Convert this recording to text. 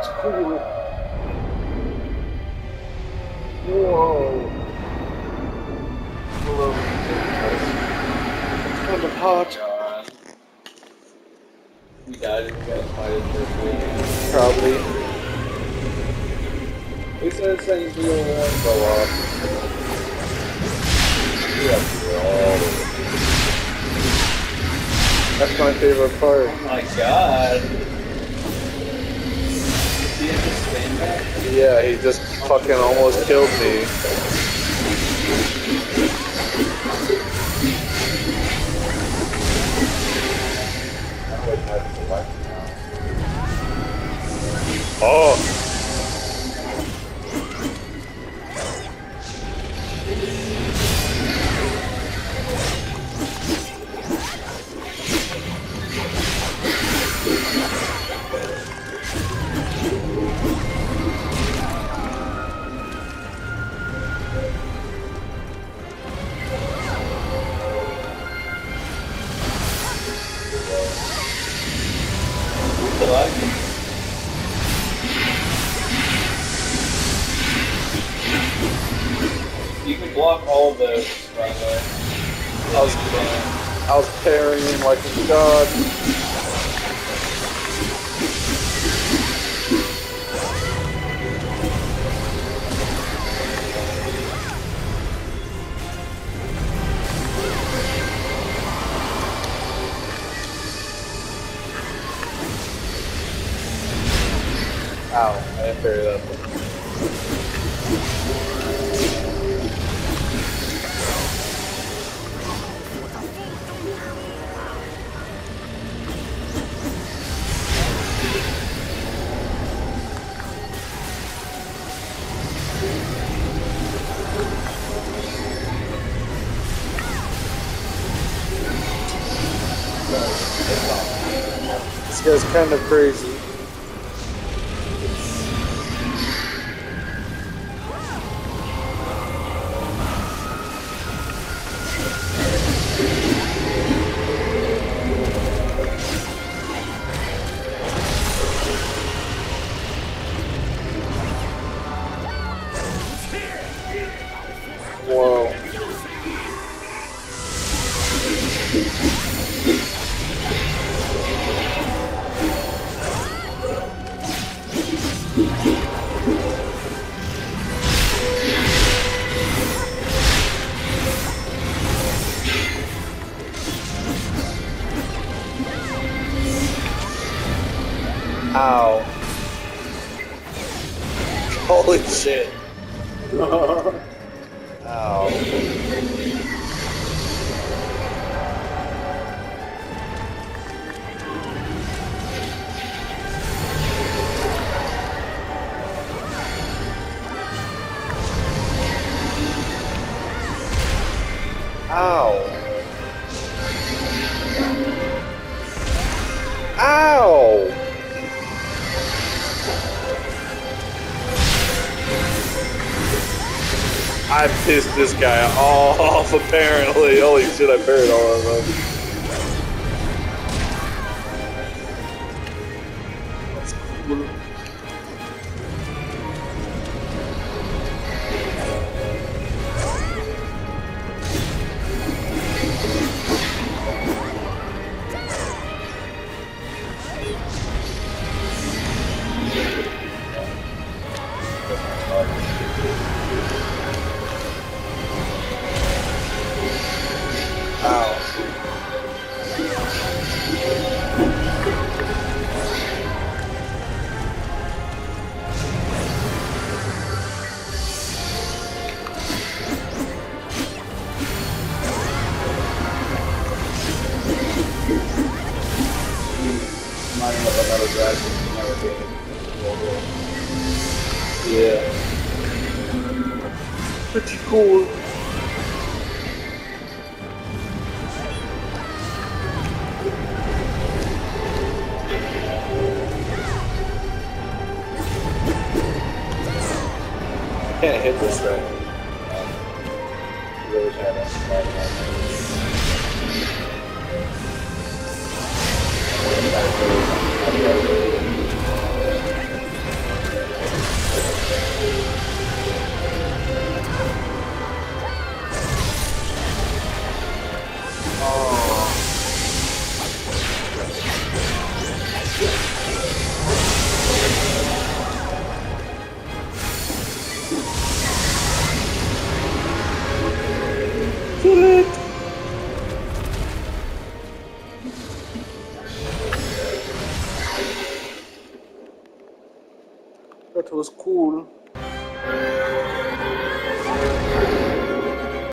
That's cool. Whoa. Hello. It's kind of hot. God. We died and we got fired. Probably. We said things we don't want to go off. We have to go all the. That's my favorite part. Oh my god. Yeah, he just fucking almost killed me. Oh. You can block all those, by the way. I was, I was parrying like a god. Ow, I didn't parry that. This guy's kind of crazy. Ow. Holy shit. Ow. Ow. I pissed this guy off, apparently. Holy shit, I parried all of them. Dragon, another. Yeah. Pretty cool. I can't hit this thing. Really That was cool.